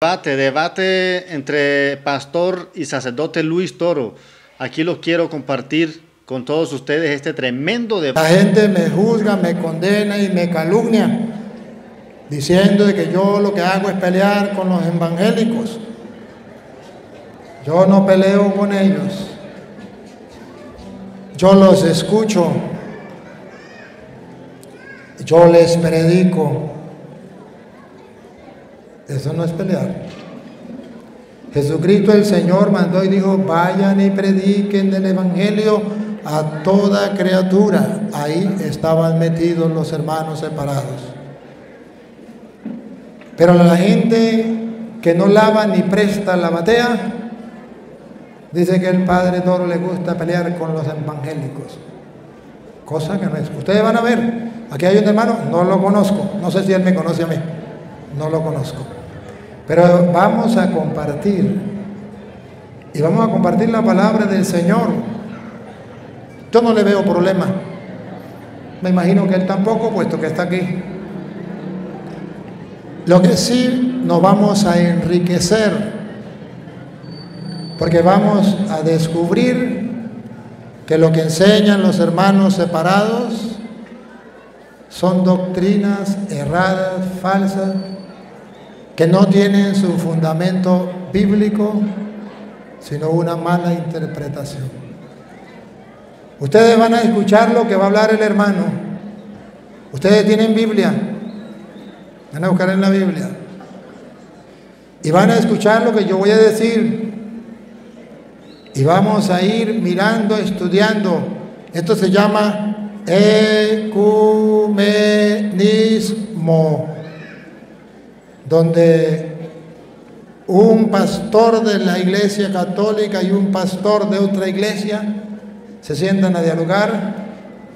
Debate, debate entre pastor y sacerdote Luis Toro. Aquí lo quiero compartir con todos ustedes este tremendo debate. La gente me juzga, me condena y me calumnia, diciendo de que yo lo que hago es pelear con los evangélicos. Yo no peleo con ellos. Yo los escucho. Yo les predico. Eso no es pelear. Jesucristo el Señor mandó y dijo, vayan y prediquen el Evangelio a toda criatura. Ahí estaban metidos los hermanos separados. Pero la gente que no lava ni presta la batea, dice que el Padre Toro le gusta pelear con los evangélicos. Cosa que no es. Ustedes van a ver, aquí hay un hermano, no lo conozco, no sé si él me conoce a mí, no lo conozco. Pero vamos a compartir. Y vamos a compartir la palabra del Señor. Yo no le veo problema. Me imagino que él tampoco, puesto que está aquí. Lo que sí nos vamos a enriquecer, porque vamos a descubrir que lo que enseñan los hermanos separados son doctrinas erradas, falsas, que no tienen su fundamento bíblico, sino una mala interpretación. Ustedes van a escuchar lo que va a hablar el hermano. Ustedes tienen Biblia. Van a buscar en la Biblia. Y van a escuchar lo que yo voy a decir. Y vamos a ir mirando, estudiando. Esto se llama ecumenismo donde un pastor de la iglesia católica y un pastor de otra iglesia se sientan a dialogar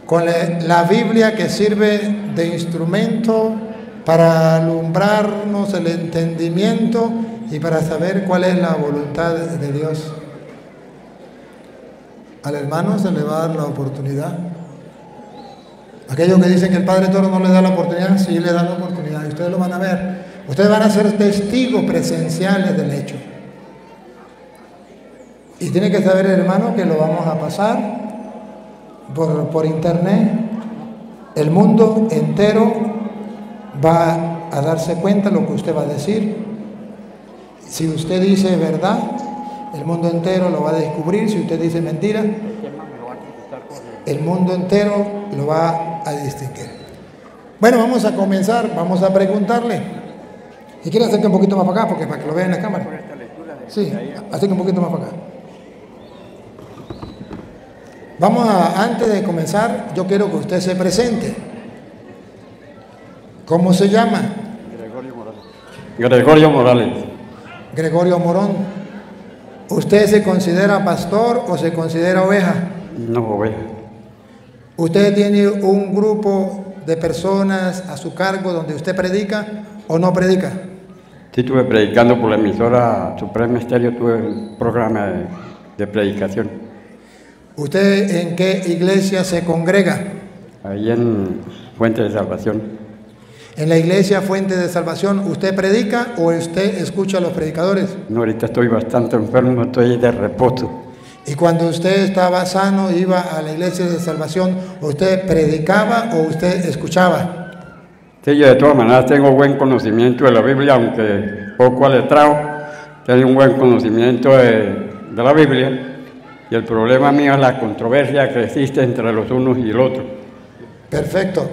con la Biblia que sirve de instrumento para alumbrarnos el entendimiento y para saber cuál es la voluntad de Dios. Al hermano se le va a dar la oportunidad. Aquellos que dicen que el Padre Toro no le da la oportunidad, sí le da la oportunidad. Y ustedes lo van a ver. Ustedes van a ser testigos presenciales del hecho. Y tiene que saber, hermano, que lo vamos a pasar por, por internet. El mundo entero va a darse cuenta de lo que usted va a decir. Si usted dice verdad, el mundo entero lo va a descubrir. Si usted dice mentira, el mundo entero lo va a distinguir. Bueno, vamos a comenzar, vamos a preguntarle. Y quiere acercar un poquito más para acá, porque para que lo vean en la cámara. Sí, acerca un poquito más para acá. Vamos a, antes de comenzar, yo quiero que usted se presente. ¿Cómo se llama? Gregorio Morales. Gregorio Morales. Gregorio Morón. ¿Usted se considera pastor o se considera oveja? No, oveja. ¿Usted tiene un grupo de personas a su cargo donde usted predica o no predica? Sí, estuve predicando por la emisora Supremo Estéreo, tuve un programa de, de, predicación. ¿Usted en qué iglesia se congrega? Ahí en Fuente de Salvación. ¿En la iglesia Fuente de Salvación usted predica o usted escucha a los predicadores? No, ahorita estoy bastante enfermo, estoy de reposo. Y cuando usted estaba sano, iba a la iglesia de salvación, ¿usted predicaba o usted escuchaba? Sí, yo de todas maneras tengo buen conocimiento de la Biblia, aunque poco aletrado, tengo un buen conocimiento de, de, la Biblia. Y el problema mío es la controversia que existe entre los unos y el otro. Perfecto.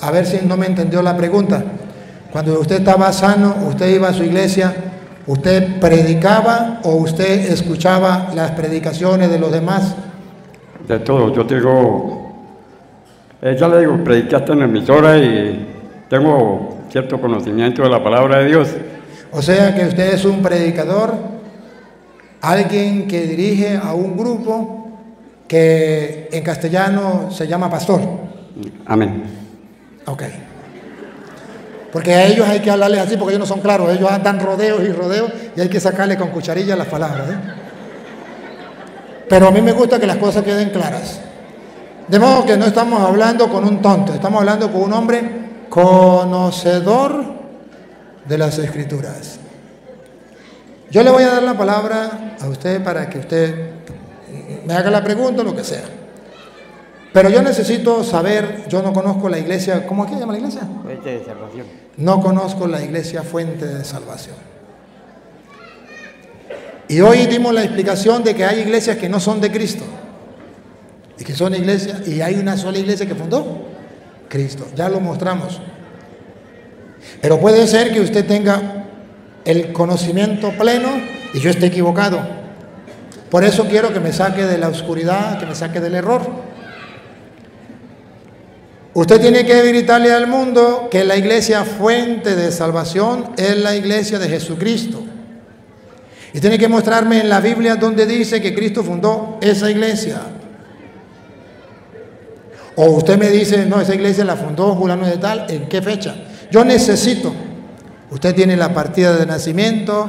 A ver si no me entendió la pregunta. Cuando usted estaba sano, usted iba a su iglesia, ¿usted predicaba o usted escuchaba las predicaciones de los demás? De todo. Yo digo, eh, ya le digo, prediqué hasta en la emisora y tengo cierto conocimiento de la palabra de Dios. O sea que usted es un predicador, alguien que dirige a un grupo que en castellano se llama pastor. Amén. Ok. Porque a ellos hay que hablarles así porque ellos no son claros, ellos dan rodeos y rodeos y hay que sacarle con cucharilla las palabras. ¿eh? Pero a mí me gusta que las cosas queden claras. De modo que no estamos hablando con un tonto, estamos hablando con un hombre conocedor de las escrituras. Yo le voy a dar la palabra a usted para que usted me haga la pregunta o lo que sea. Pero yo necesito saber, yo no conozco la iglesia, ¿cómo aquí se llama la iglesia? Fuente de salvación. No conozco la iglesia fuente de salvación. Y hoy dimos la explicación de que hay iglesias que no son de Cristo. Y que son iglesias, y hay una sola iglesia que fundó Cristo. Ya lo mostramos. Pero puede ser que usted tenga el conocimiento pleno y yo esté equivocado. Por eso quiero que me saque de la oscuridad, que me saque del error. Usted tiene que gritarle al mundo que la iglesia fuente de salvación es la iglesia de Jesucristo. Y tiene que mostrarme en la Biblia donde dice que Cristo fundó esa iglesia. O usted me dice, no, esa iglesia la fundó Julano de tal, ¿en qué fecha? Yo necesito. Usted tiene la partida de nacimiento,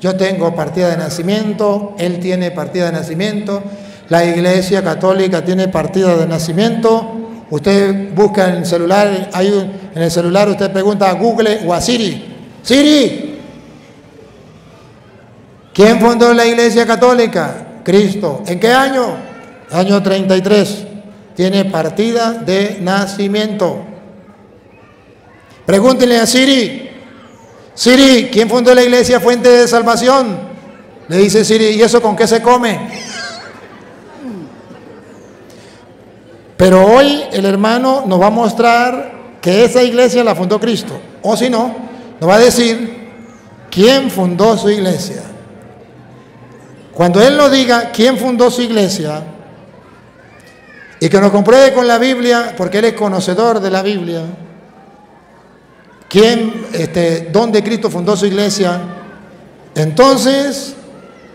yo tengo partida de nacimiento, él tiene partida de nacimiento, la iglesia católica tiene partida de nacimiento. Usted busca en el celular, hay en el celular usted pregunta a Google o a Siri, Siri, ¿quién fundó la iglesia católica? Cristo. ¿En qué año? Año 33 tiene partida de nacimiento. Pregúntenle a Siri, Siri, ¿quién fundó la iglesia Fuente de Salvación? Le dice Siri, ¿y eso con qué se come? Pero hoy el hermano nos va a mostrar que esa iglesia la fundó Cristo. O si no, nos va a decir quién fundó su iglesia. Cuando Él nos diga quién fundó su iglesia, y que nos compruebe con la Biblia, porque Él es conocedor de la Biblia, quién, este, dónde Cristo fundó su iglesia, entonces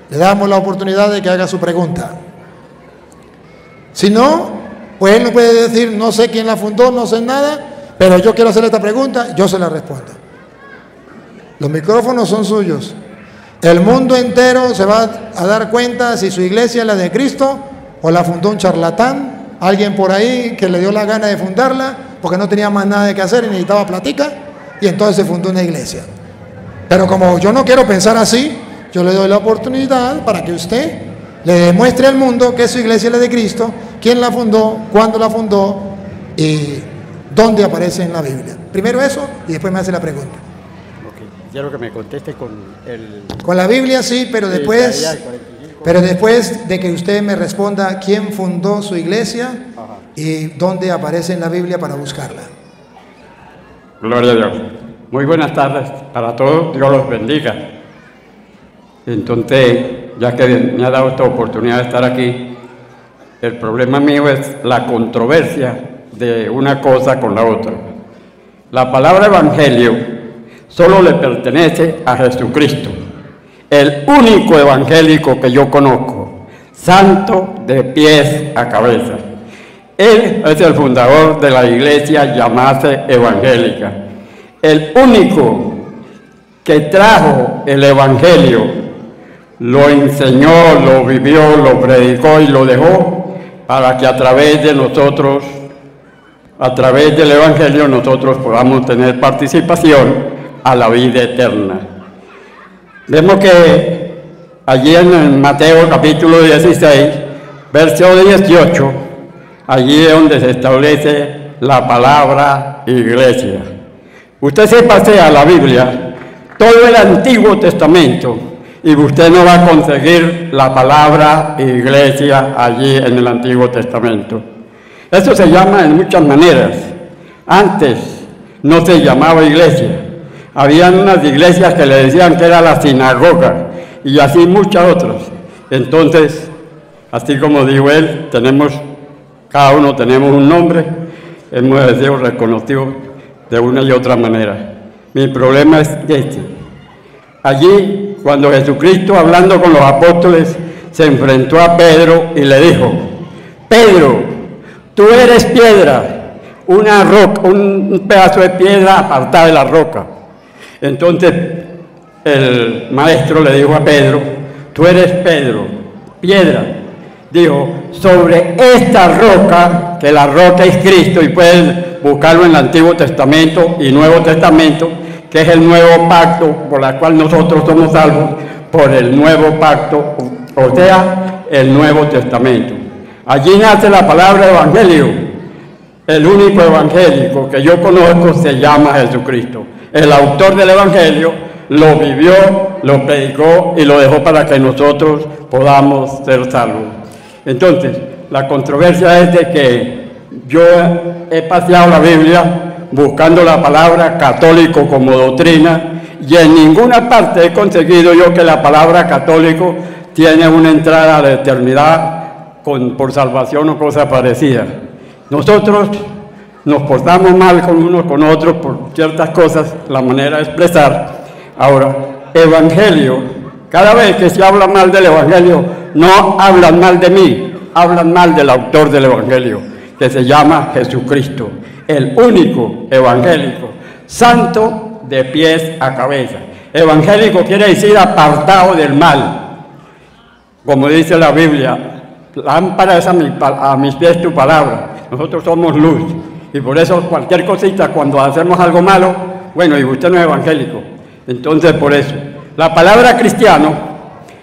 le damos la oportunidad de que haga su pregunta. Si no, pues Él no puede decir, no sé quién la fundó, no sé nada, pero yo quiero hacer esta pregunta, yo se la respondo. Los micrófonos son suyos. El mundo entero se va a dar cuenta si su iglesia es la de Cristo o la fundó un charlatán alguien por ahí que le dio la gana de fundarla porque no tenía más nada que hacer y necesitaba platica y entonces se fundó una iglesia. Pero como yo no quiero pensar así, yo le doy la oportunidad para que usted le demuestre al mundo que su iglesia es la de Cristo, quién la fundó, cuándo la fundó y dónde aparece en la Biblia. Primero eso y después me hace la pregunta. Quiero que me conteste con el... Con la Biblia sí, pero después... Pero después de que usted me responda quién fundó su iglesia y dónde aparece en la Biblia para buscarla. Gloria a Dios. Muy buenas tardes para todos. Dios los bendiga. Entonces, ya que me ha dado esta oportunidad de estar aquí, el problema mío es la controversia de una cosa con la otra. La palabra evangelio solo le pertenece a Jesucristo el único evangélico que yo conozco, santo de pies a cabeza. Él es el fundador de la iglesia llamada evangélica, el único que trajo el evangelio, lo enseñó, lo vivió, lo predicó y lo dejó para que a través de nosotros, a través del evangelio, nosotros podamos tener participación a la vida eterna. Vemos que allí en Mateo capítulo 16, verso 18, allí es donde se establece la palabra iglesia. Usted se pasea la Biblia, todo el Antiguo Testamento, y usted no va a conseguir la palabra iglesia allí en el Antiguo Testamento. Eso se llama en muchas maneras. Antes no se llamaba iglesia, habían unas iglesias que le decían que era la sinagoga y así muchas otras. Entonces, así como dijo él, tenemos, cada uno tenemos un nombre, hemos sido reconocidos de una y otra manera. Mi problema es este. Allí, cuando Jesucristo, hablando con los apóstoles, se enfrentó a Pedro y le dijo, Pedro, tú eres piedra, una roca, un pedazo de piedra apartada de la roca. Entonces el maestro le dijo a Pedro, tú eres Pedro, piedra. Dijo, sobre esta roca, que la roca es Cristo, y puedes buscarlo en el Antiguo Testamento y Nuevo Testamento, que es el nuevo pacto por el cual nosotros somos salvos, por el nuevo pacto, o sea, el Nuevo Testamento. Allí nace la palabra evangelio. El único evangélico que yo conozco se llama Jesucristo. El autor del evangelio lo vivió, lo predicó y lo dejó para que nosotros podamos ser salvos. Entonces, la controversia es de que yo he paseado la Biblia buscando la palabra católico como doctrina y en ninguna parte he conseguido yo que la palabra católico tiene una entrada a la eternidad con, por salvación o cosa parecida. Nosotros nos portamos mal con unos con otros por ciertas cosas, la manera de expresar. Ahora, evangelio, cada vez que se habla mal del evangelio, no hablan mal de mí, hablan mal del autor del evangelio, que se llama Jesucristo el único evangélico, santo de pies a cabeza. Evangélico quiere decir apartado del mal. Como dice la Biblia, lámpara es a, a mis pies tu palabra. Nosotros somos luz. Y por eso cualquier cosita, cuando hacemos algo malo, bueno, y usted no es evangélico. Entonces, por eso. La palabra cristiano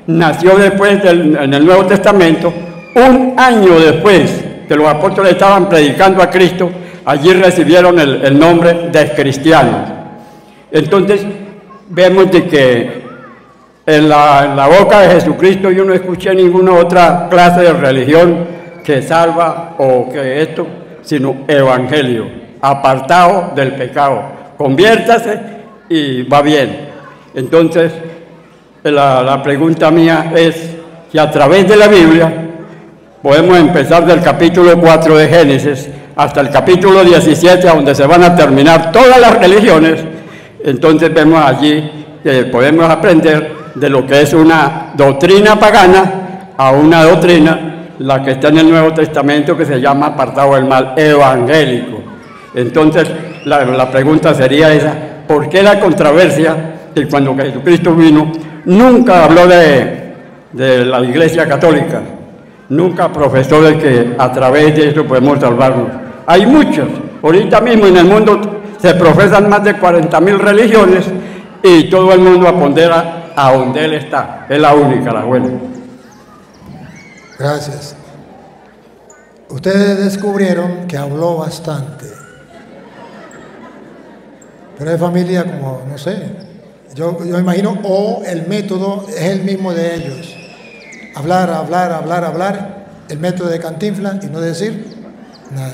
nació después del, en el Nuevo Testamento, un año después que los apóstoles estaban predicando a Cristo allí recibieron el, nombre de cristianos. Entonces, vemos de que en la, boca de Jesucristo yo no escuché ninguna otra clase de religión que salva o que esto, sino evangelio, apartado del pecado. Conviértase y va bien. Entonces, la, la pregunta mía es si a través de la Biblia podemos empezar del capítulo 4 de Génesis hasta el capítulo 17, donde se van a terminar todas las religiones, entonces vemos allí que podemos aprender de lo que es una doctrina pagana a una doctrina, la que está en el Nuevo Testamento, que se llama apartado del mal evangélico. Entonces, la, pregunta sería esa, ¿por qué la controversia? Y cuando Jesucristo vino, nunca habló de, de la Iglesia Católica, nunca profesó de que a través de eso podemos salvarnos. Hay muchos. Ahorita mismo en el mundo se profesan más de 40 mil religiones y todo el mundo apondera a donde Él está. Es la única, la buena. Gracias. Ustedes descubrieron que habló bastante. Pero hay familia como, no sé, yo, yo imagino, o el método es el mismo de ellos. Hablar, hablar, hablar, hablar, el método de Cantinflas y no decir nada.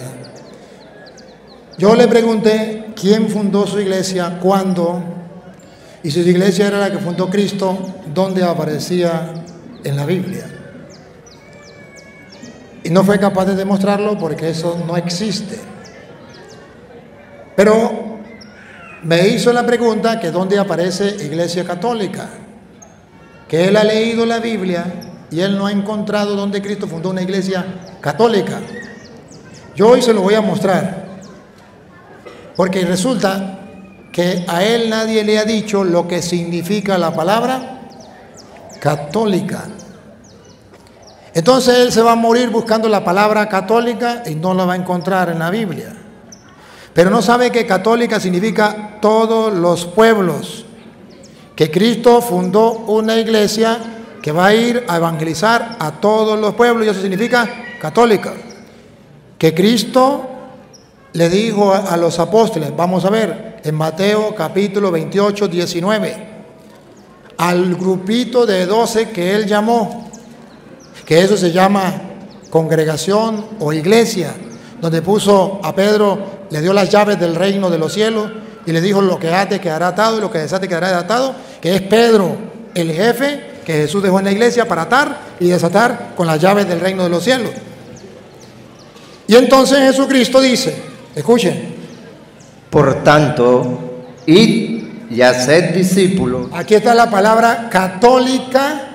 Yo le pregunté quién fundó su iglesia, cuándo, y si su iglesia era la que fundó Cristo, dónde aparecía en la Biblia. Y no fue capaz de demostrarlo porque eso no existe. Pero me hizo la pregunta que dónde aparece Iglesia Católica, que él ha leído la Biblia y él no ha encontrado dónde Cristo fundó una iglesia católica. Yo hoy se lo voy a mostrar. Porque resulta que a él nadie le ha dicho lo que significa la palabra católica. Entonces él se va a morir buscando la palabra católica y no la va a encontrar en la Biblia. Pero no sabe que católica significa todos los pueblos. Que Cristo fundó una iglesia que va a ir a evangelizar a todos los pueblos y eso significa católica. Que Cristo le dijo a, los apóstoles, vamos a ver, en Mateo capítulo 28, 19, al grupito de 12 que él llamó, que eso se llama congregación o iglesia, donde puso a Pedro, le dio las llaves del reino de los cielos y le dijo lo que ate quedará atado y lo que desate quedará atado, que es Pedro el jefe que Jesús dejó en la iglesia para atar y desatar con las llaves del reino de los cielos. Y entonces Jesucristo dice, Escuchen. Por tanto, id y haced discípulos. Aquí está la palabra católica.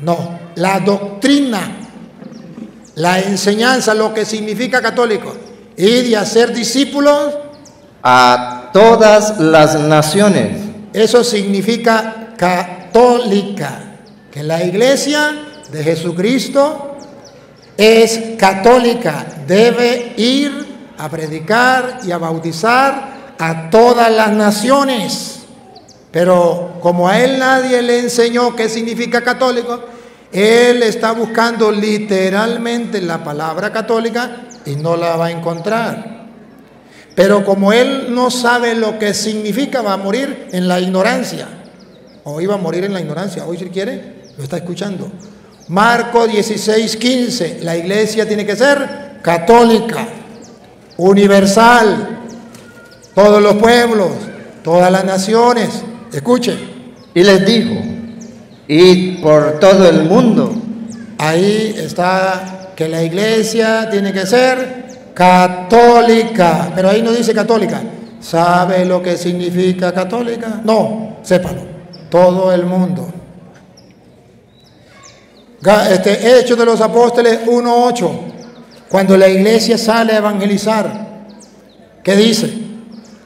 No, la doctrina, la enseñanza, lo que significa católico. Y hacer discípulos. A todas las naciones. Eso significa católica. Que la iglesia de Jesucristo es católica. Debe ir a predicar y a bautizar a todas las naciones. Pero como a él nadie le enseñó qué significa católico, él está buscando literalmente la palabra católica y no la va a encontrar. Pero como él no sabe lo que significa, va a morir en la ignorancia. O iba a morir en la ignorancia. Hoy si quiere, lo está escuchando. Marco 16, 15. La iglesia tiene que ser católica, universal, todos los pueblos, todas las naciones. Escuche. Y les dijo, id por todo el mundo. Ahí está que la iglesia tiene que ser católica, pero ahí no dice católica. ¿Sabe lo que significa católica? No, sépalo. Todo el mundo. Este, Hechos de los Apóstoles 1.8. Cuando la iglesia sale a evangelizar, ¿qué dice?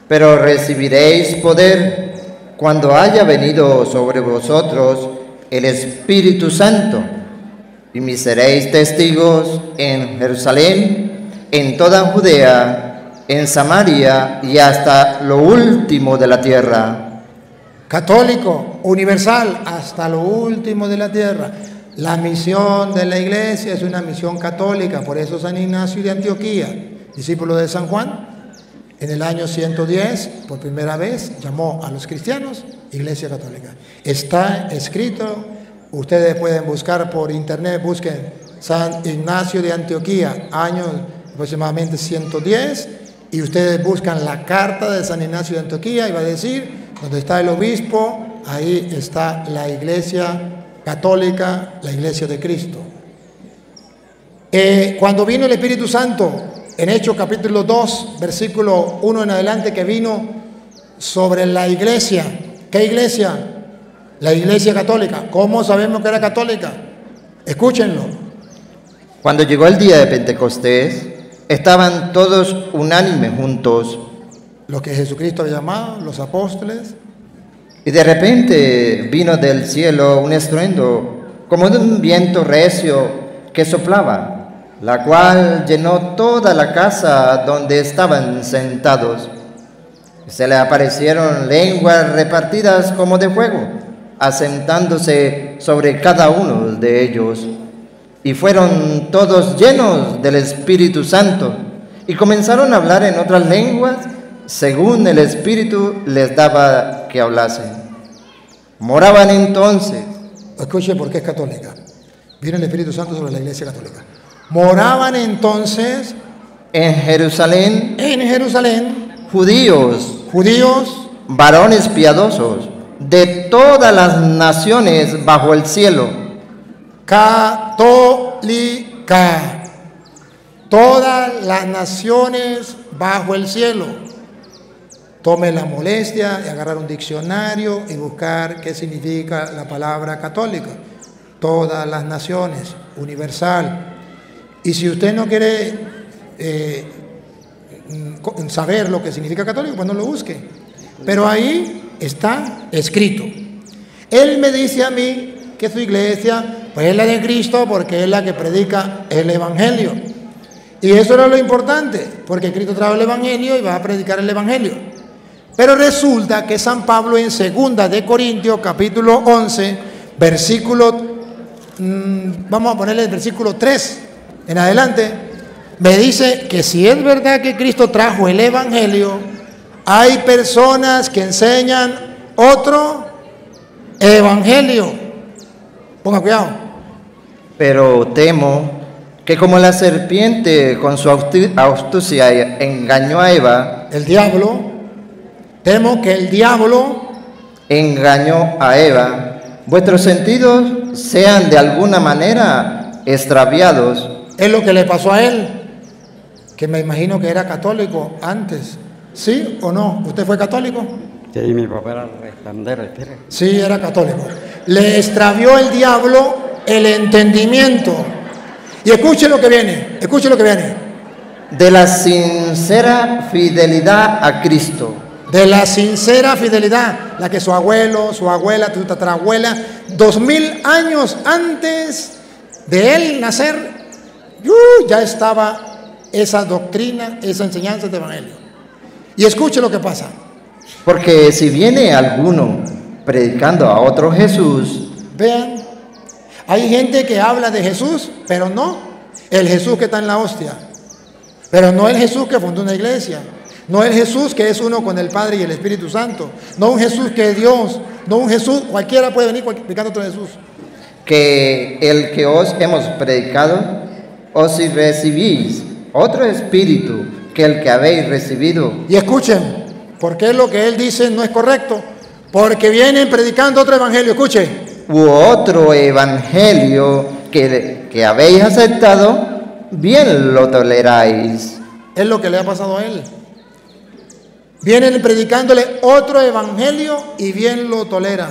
Pero recibiréis poder cuando haya venido sobre vosotros el Espíritu Santo y me seréis testigos en Jerusalén, en toda Judea, en Samaria y hasta lo último de la tierra. Católico, universal, hasta lo último de la tierra. La misión de la iglesia es una misión católica, por eso San Ignacio de Antioquía, discípulo de San Juan, en el año 110, por primera vez, llamó a los cristianos Iglesia Católica. Está escrito, ustedes pueden buscar por internet, busquen San Ignacio de Antioquía, año aproximadamente 110, y ustedes buscan la carta de San Ignacio de Antioquía y va a decir, donde está el obispo, ahí está la iglesia católica, la iglesia de Cristo. Eh, cuando vino el Espíritu Santo, en Hechos capítulo 2, versículo 1 en adelante, que vino sobre la iglesia. ¿Qué iglesia? La iglesia católica. ¿Cómo sabemos que era católica? Escúchenlo. Cuando llegó el día de Pentecostés, estaban todos unánimes juntos. Lo que Jesucristo había llamado, los apóstoles, y de repente vino del cielo un estruendo, como de un viento recio que soplaba, la cual llenó toda la casa donde estaban sentados. Se le aparecieron lenguas repartidas como de fuego, asentándose sobre cada uno de ellos. Y fueron todos llenos del Espíritu Santo y comenzaron a hablar en otras lenguas según el Espíritu les daba que hablasen. Moraban entonces. Escuche porque es católica. Viene el Espíritu Santo sobre la iglesia católica. Moraban entonces en Jerusalén. En Jerusalén. Judíos. Judíos. Varones piadosos de todas las naciones bajo el cielo. Católica. Todas las naciones bajo el cielo. Tome la molestia de agarrar un diccionario y buscar qué significa la palabra católica. Todas las naciones, universal. Y si usted no quiere eh, saber lo que significa católico, pues no lo busque. Pero ahí está escrito. Él me dice a mí que su iglesia pues es la de Cristo porque es la que predica el Evangelio. Y eso era lo importante, porque Cristo trajo el Evangelio y va a predicar el Evangelio. Pero resulta que San Pablo en segunda de Corintios capítulo 11, versículo, mm, vamos a ponerle el versículo 3 en adelante, me dice que si es verdad que Cristo trajo el Evangelio, hay personas que enseñan otro Evangelio. Ponga cuidado. Pero temo que como la serpiente con su astucia engañó a Eva, el diablo, temo que el diablo engañó a Eva, vuestros sentidos sean de alguna manera extraviados. Es lo que le pasó a él, que me imagino que era católico antes. ¿Sí o no? ¿Usted fue católico? Sí, mi papá era Sí, era católico. Le extravió el diablo el entendimiento. Y escuche lo que viene, escuche lo que viene. De la sincera fidelidad a Cristo. De la sincera fidelidad, la que su abuelo, su abuela, tu tatarabuela, dos mil años antes de él nacer, uh, ya estaba esa doctrina, esa enseñanza de evangelio. Y escuche lo que pasa. Porque si viene alguno predicando a otro Jesús, Vean, hay gente que habla de Jesús, pero no el Jesús que está en la hostia. Pero no el Jesús que fundó una iglesia. No el Jesús que es uno con el Padre y el Espíritu Santo. No un Jesús que es Dios. No un Jesús, cualquiera puede venir explicando otro Jesús. que el que os hemos predicado, o si recibís otro espíritu que el que habéis recibido, Y escuchen, ¿por qué lo que él dice no es correcto? Porque vienen predicando otro evangelio. Escuche, u otro evangelio que, que habéis aceptado, bien lo toleráis. es lo que le ha pasado a él. Vienen predicándole otro evangelio y bien lo tolera.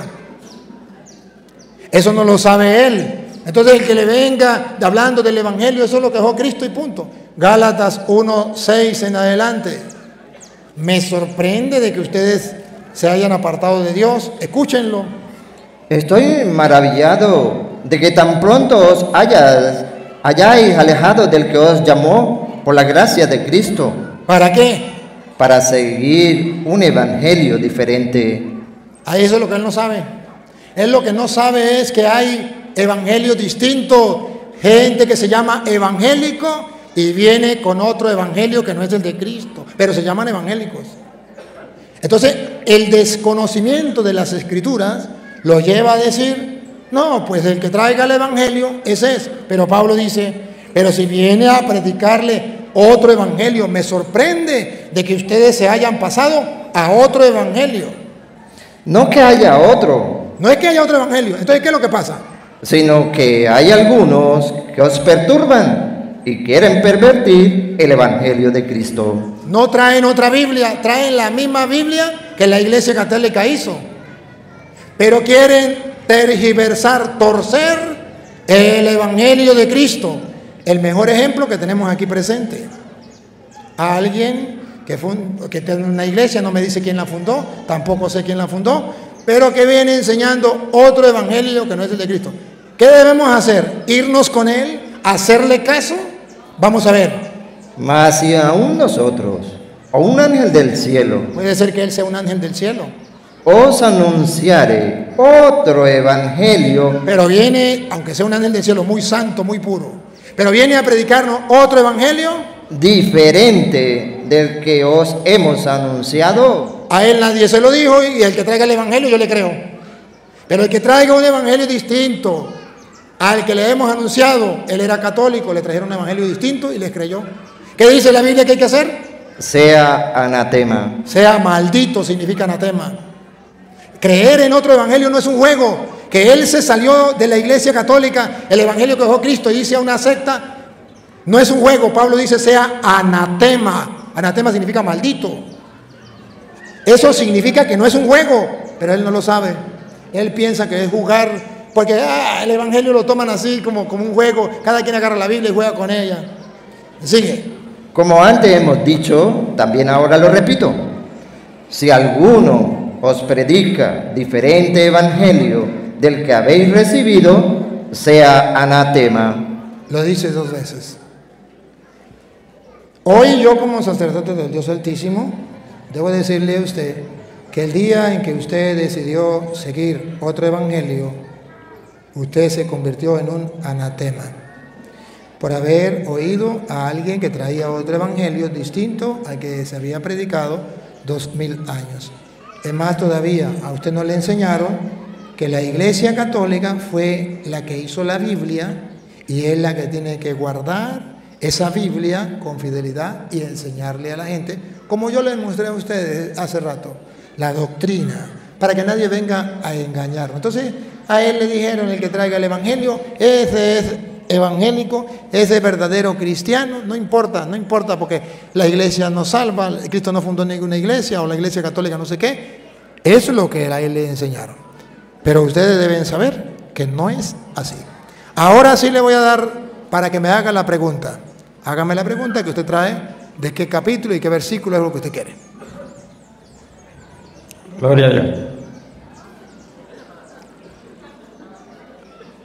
Eso no lo sabe él. Entonces el que le venga hablando del evangelio, eso es lo que dejó Cristo y punto. Gálatas 1, 6 en adelante. Me sorprende de que ustedes se hayan apartado de Dios. Escúchenlo. Estoy maravillado de que tan pronto os hayas, hayáis alejado del que os llamó por la gracia de Cristo ¿Para qué? para seguir un evangelio diferente. Ahí eso es lo que él no sabe. Él lo que no sabe es que hay evangelios distintos, gente que se llama evangélico y viene con otro evangelio que no es el de Cristo, pero se llaman evangélicos. Entonces, el desconocimiento de las escrituras lo lleva a decir, no, pues el que traiga el evangelio, ese es. Pero Pablo dice, pero si viene a predicarle otro evangelio, me sorprende de que ustedes se hayan pasado a otro evangelio. No que haya otro, No es que haya otro evangelio. Entonces, ¿qué es lo que pasa? sino que hay algunos que os perturban y quieren pervertir el evangelio de Cristo. No traen otra Biblia, traen la misma Biblia que la Iglesia Católica hizo. Pero quieren tergiversar, torcer el Evangelio de Cristo. El mejor ejemplo que tenemos aquí presente. Alguien que, fun- que tiene una iglesia, no me dice quién la fundó, tampoco sé quién la fundó, pero que viene enseñando otro Evangelio que no es el de Cristo. ¿Qué debemos hacer? ¿Irnos con él? ¿Hacerle caso? Vamos a ver. Mas si aún nosotros, o un ángel del cielo, Puede ser que él sea un ángel del cielo. os anunciare otro evangelio, Pero viene, aunque sea un ángel del cielo, muy santo, muy puro. Pero viene a predicarnos otro evangelio. diferente del que os hemos anunciado, A él nadie se lo dijo y el que traiga el evangelio yo le creo. Pero el que traiga un evangelio distinto al que le hemos anunciado, él era católico, le trajeron un evangelio distinto y les creyó. ¿Qué dice la Biblia que hay que hacer? sea anatema. Sea maldito significa anatema. Creer en otro evangelio no es un juego. Que él se salió de la iglesia católica, el evangelio que dejó Cristo y hice a una secta, no es un juego. Pablo dice sea anatema. Anatema significa maldito. Eso significa que no es un juego, pero él no lo sabe. Él piensa que es jugar, porque ah, el evangelio lo toman así como, como un juego. Cada quien agarra la Biblia y juega con ella. Sigue. Como antes hemos dicho, también ahora lo repito, si alguno os predica diferente evangelio del que habéis recibido, sea anatema. Lo dice dos veces. Hoy yo como sacerdote del Dios Altísimo, debo decirle a usted que el día en que usted decidió seguir otro evangelio, usted se convirtió en un anatema por haber oído a alguien que traía otro evangelio distinto al que se había predicado dos mil años. Es más todavía, a usted no le enseñaron que la Iglesia Católica fue la que hizo la Biblia y es la que tiene que guardar esa Biblia con fidelidad y enseñarle a la gente, como yo les mostré a ustedes hace rato, la doctrina, para que nadie venga a engañarnos. Entonces, a él le dijeron, el que traiga el Evangelio, ese es evangélico, ese es verdadero cristiano, no importa, no importa porque la iglesia no salva, Cristo no fundó ninguna iglesia o la iglesia católica no sé qué, eso es lo que a él le enseñaron. Pero ustedes deben saber que no es así. Ahora sí le voy a dar para que me haga la pregunta. Hágame la pregunta que usted trae, de qué capítulo y qué versículo es lo que usted quiere. Gloria a Dios.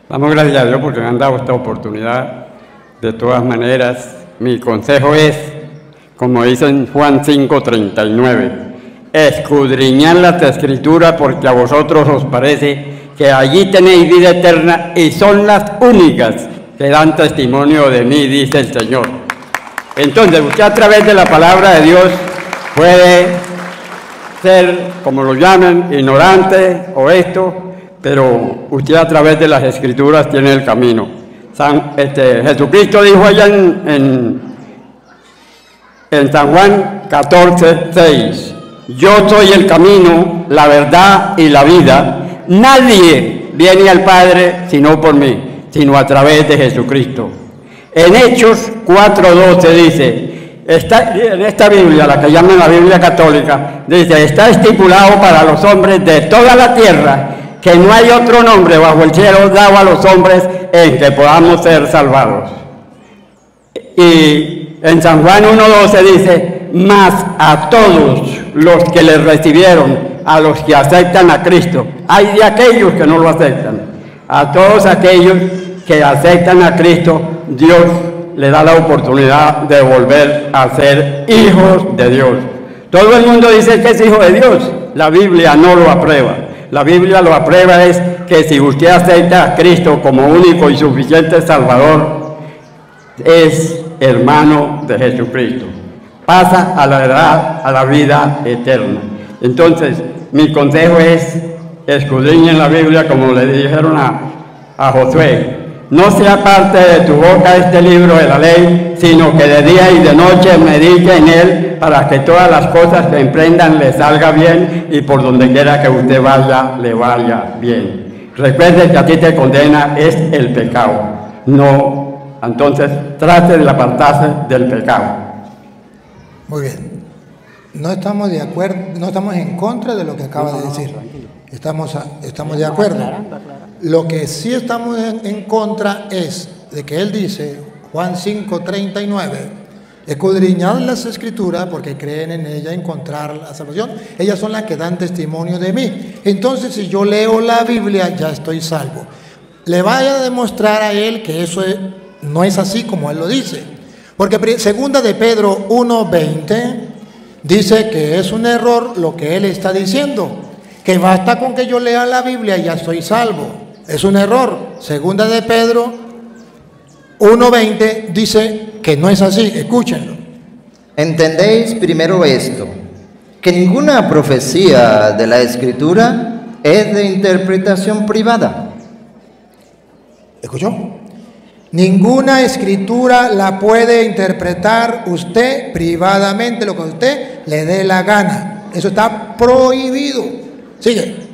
Damos gracias a Dios porque me han dado esta oportunidad. De todas maneras, mi consejo es, como dice en Juan 5:39, escudriñad las escrituras porque a vosotros os parece que allí tenéis vida eterna y son las únicas que dan testimonio de mí, dice el Señor. Entonces, usted a través de la palabra de Dios puede ser, como lo llaman, ignorante o esto, pero usted a través de las escrituras tiene el camino. San, este, Jesucristo dijo allá en, en, San Juan 14, 6, yo soy el camino, la verdad y la vida. Nadie viene al Padre sino por mí, sino a través de Jesucristo. En Hechos 4.12 dice, está, en esta Biblia, la que llaman la Biblia católica, dice, está estipulado para los hombres de toda la tierra que no hay otro nombre bajo el cielo dado a los hombres en que podamos ser salvados. Y en San Juan 1.12 dice, más a todos los que le recibieron, a los que aceptan a Cristo. Hay de aquellos que no lo aceptan. A todos aquellos que aceptan a Cristo, Dios le da la oportunidad de volver a ser hijos de Dios. Todo el mundo dice que es hijo de Dios. La Biblia no lo aprueba. La Biblia lo aprueba es que si usted acepta a Cristo como único y suficiente Salvador, es hermano de Jesucristo. Pasa a la edad, a la vida eterna. Entonces, mi consejo es escudriñen la Biblia como le dijeron a, a Josué. No sea parte de tu boca este libro de la ley, sino que de día y de noche medite en él para que todas las cosas que emprendan le salga bien y por donde quiera que usted vaya le vaya bien. Recuerde que a ti te condena es el pecado, no, entonces trate de apartarse del pecado. Muy bien. No estamos de acuerdo, no estamos en contra de lo que acaba de decir. Estamos, a- estamos de acuerdo. Lo que sí estamos en, contra es de que él dice, Juan 5, 39, escudriñad las escrituras porque creen en ella encontrar la salvación. Ellas son las que dan testimonio de mí. Entonces, si yo leo la Biblia, ya estoy salvo. Le vaya a demostrar a él que eso es- no es así como él lo dice. Porque segunda de Pedro 1.20 dice que es un error lo que él está diciendo. Que basta con que yo lea la Biblia y ya soy salvo. Es un error. Segunda de Pedro 1.20 dice que no es así. Escúchenlo. Entendéis primero esto, que ninguna profecía de la escritura es de interpretación privada. ¿Escuchó? Ninguna escritura la puede interpretar usted privadamente, lo que a usted le dé la gana. Eso está prohibido. Sigue.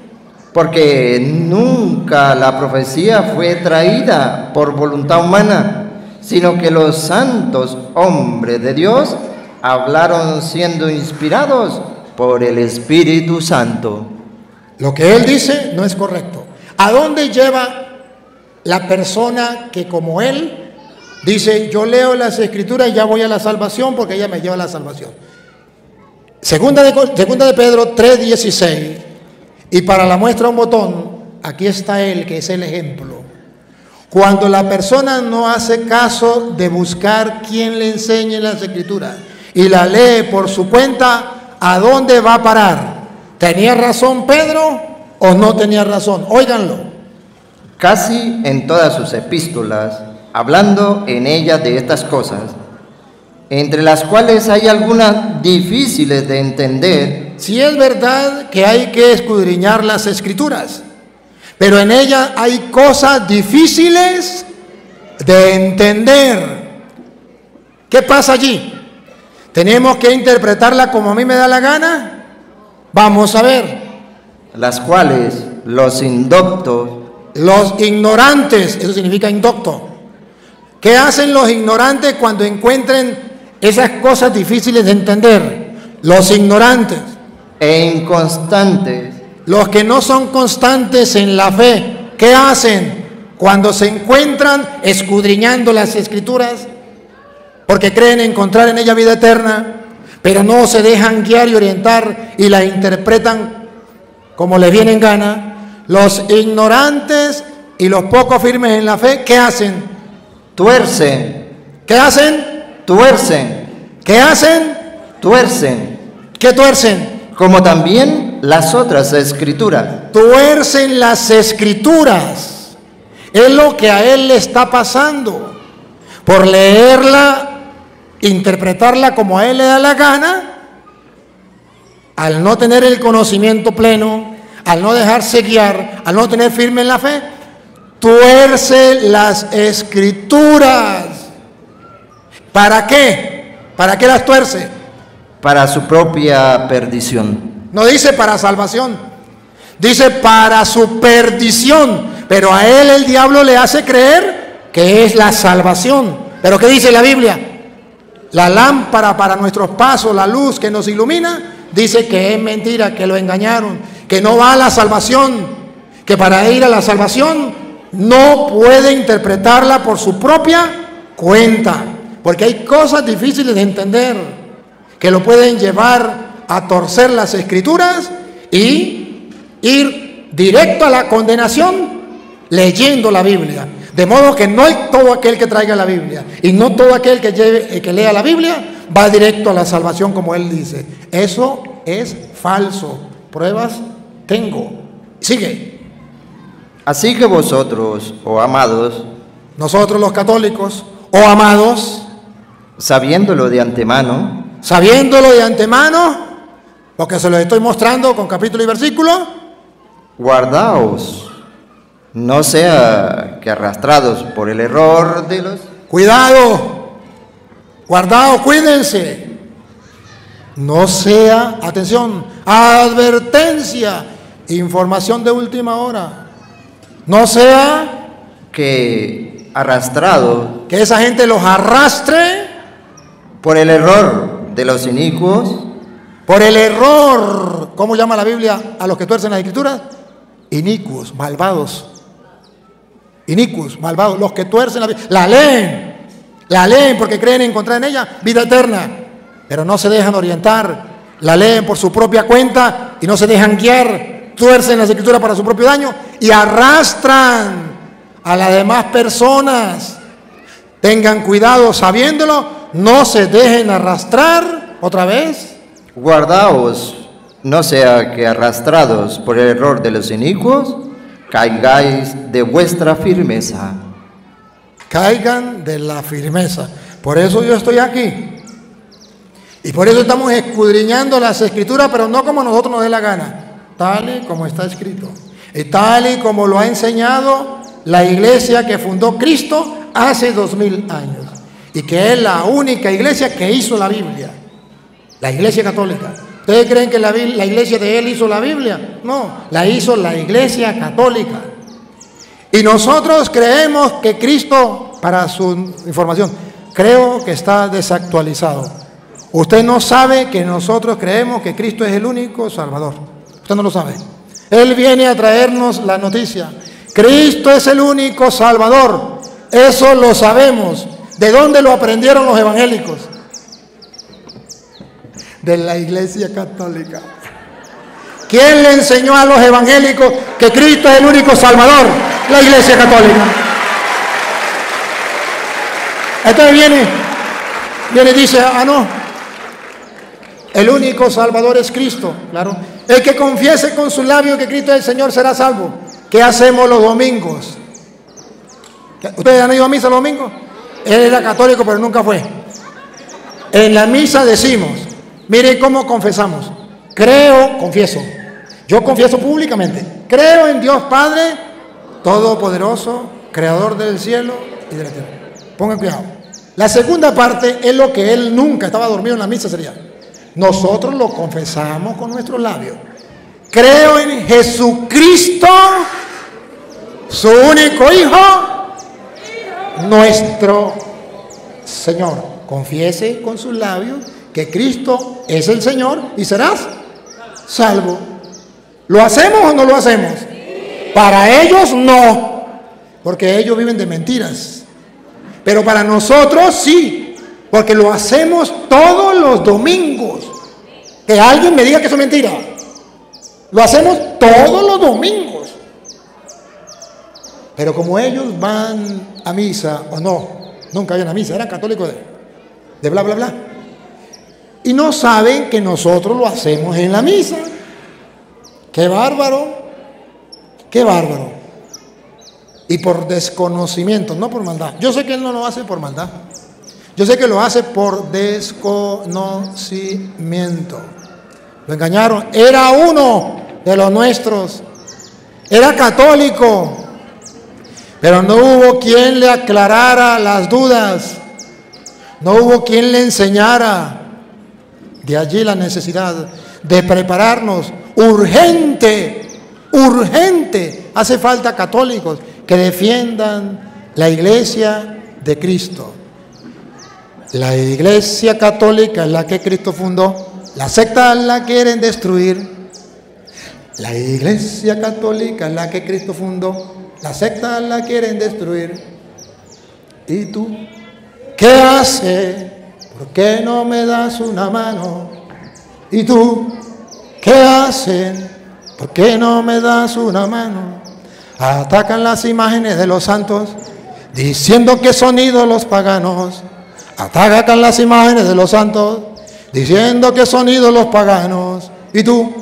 Porque nunca la profecía fue traída por voluntad humana, sino que los santos hombres de Dios hablaron siendo inspirados por el Espíritu Santo. Lo que él dice no es correcto. ¿A dónde lleva la persona que como él dice, yo leo las escrituras y ya voy a la salvación porque ella me lleva a la salvación? Segunda de, de Pedro 3:16. Y para la muestra un botón, aquí está él, que es el ejemplo. Cuando la persona no hace caso de buscar quien le enseñe las escrituras y la lee por su cuenta, ¿a dónde va a parar? ¿Tenía razón Pedro o no tenía razón? Óiganlo. Casi en todas sus epístolas, hablando en ellas de estas cosas, entre las cuales hay algunas difíciles de entender, Si es verdad que hay que escudriñar las escrituras, pero en ellas hay cosas difíciles de entender. ¿Qué pasa allí? ¿Tenemos que interpretarla como a mí me da la gana? Vamos a ver. las cuales los indoctos Los ignorantes, eso significa indocto. ¿Qué hacen los ignorantes cuando encuentren esas cosas difíciles de entender? Los ignorantes, e inconstantes los que no son constantes en la fe, ¿qué hacen cuando se encuentran escudriñando las escrituras? Porque creen encontrar en ella vida eterna, pero no se dejan guiar y orientar y la interpretan como les viene en gana. Los ignorantes y los poco firmes en la fe, ¿qué hacen? tuercen, ¿Qué hacen? tuercen, ¿Qué hacen? tuercen ¿Qué tuercen? Como también las otras escrituras. Tuercen las escrituras. Es lo que a él le está pasando. Por leerla, interpretarla como a él le da la gana, al no tener el conocimiento pleno, al no dejarse guiar, al no tener firme en la fe, tuerce las escrituras. ¿Para qué? ¿Para qué las tuerce? Para su propia perdición. No dice para salvación, dice para su perdición. Pero a él el diablo le hace creer que es la salvación. Pero ¿qué dice la Biblia? La lámpara para nuestros pasos, la luz que nos ilumina, dice que es mentira, que lo engañaron, que no va a la salvación, que para ir a la salvación no puede interpretarla por su propia cuenta, porque hay cosas difíciles de entender que lo pueden llevar a torcer las escrituras y ir directo a la condenación leyendo la Biblia. De modo que no hay todo aquel que traiga la Biblia y no todo aquel que, lleve, que lea la Biblia va directo a la salvación como él dice. Eso es falso. Pruebas tengo. Sigue. Así que vosotros, oh amados, Nosotros los católicos, o amados, sabiéndolo de antemano, sabiéndolo de antemano, porque se lo estoy mostrando con capítulo y versículo, guardaos, no sea que arrastrados por el error de los cuidado, guardado, cuídense. No sea, atención, advertencia, información de última hora. No sea que arrastrado que esa gente los arrastre por el error de los inicuos, por el error. ¿Cómo llama la Biblia a los que tuercen las escrituras? Inicuos, malvados. Inicuos, malvados, los que tuercen la Biblia. La leen, la leen porque creen encontrar en ella vida eterna, pero no se dejan orientar. La leen por su propia cuenta y no se dejan guiar. Tuercen las escrituras para su propio daño y arrastran a las demás personas. Tengan cuidado sabiéndolo, no se dejen arrastrar otra vez. guardaos, no sea que arrastrados por el error de los inicuos, caigáis de vuestra firmeza. Caigan de la firmeza. Por eso yo estoy aquí. Y por eso estamos escudriñando las escrituras, pero no como nosotros nos dé la gana, tal y como está escrito. Y tal y como lo ha enseñado la iglesia que fundó Cristo hace dos mil años. Y que es la única iglesia que hizo la Biblia. La iglesia católica. ¿Ustedes creen que la, la iglesia de él hizo la Biblia? No, la hizo la iglesia católica. Y nosotros creemos que Cristo, para su información, creo que está desactualizado. Usted no sabe que nosotros creemos que Cristo es el único Salvador. Usted no lo sabe. Él viene a traernos la noticia. Cristo es el único Salvador. Eso lo sabemos. ¿De dónde lo aprendieron los evangélicos? De la iglesia católica. ¿Quién le enseñó a los evangélicos que Cristo es el único Salvador? La iglesia católica. Entonces viene, viene y dice, ah, no, el único Salvador es Cristo, claro. El que confiese con su labio que Cristo es el Señor será salvo. ¿Qué hacemos los domingos? ¿Qué- ¿Ustedes han ido a misa los domingos? Él era católico, pero nunca fue. En la misa decimos, miren cómo confesamos. Creo, confieso. Yo confieso públicamente. Creo en Dios Padre, Todopoderoso, Creador del cielo y de la tierra. Pongan cuidado. La segunda parte es lo que él nunca estaba dormido en la misa sería. Nosotros lo confesamos con nuestros labios. Creo en Jesucristo, su único Hijo, nuestro Señor. Confiese con sus labios que Cristo es el Señor y serás salvo. ¿Lo hacemos o no lo hacemos? Para ellos no, porque ellos viven de mentiras. Pero para nosotros sí, porque lo hacemos todos los domingos. Que alguien me diga que eso es mentira. Lo hacemos todos los domingos. Pero como ellos van a misa, o no, nunca iban a misa, eran católicos de, de bla, bla, bla. y no saben que nosotros lo hacemos en la misa. Qué bárbaro, qué bárbaro. Y por desconocimiento, no por maldad. Yo sé que Él no lo hace por maldad. Yo sé que lo hace por desconocimiento. Lo engañaron. Era uno de los nuestros. Era católico. Pero no hubo quien le aclarara las dudas. No hubo quien le enseñara. De allí la necesidad de prepararnos urgente, urgente. Hace falta católicos que defiendan la iglesia de Cristo. La iglesia católica es la que Cristo fundó. La secta la quieren destruir. La iglesia católica es la que Cristo fundó. La secta la quieren destruir. ¿Y tú qué haces? ¿Por qué no me das una mano? ¿Y tú qué haces? ¿Por qué no me das una mano? Atacan las imágenes de los santos diciendo que son ídolos paganos. Atacan las imágenes de los santos diciendo que son ídolos paganos. ¿Y tú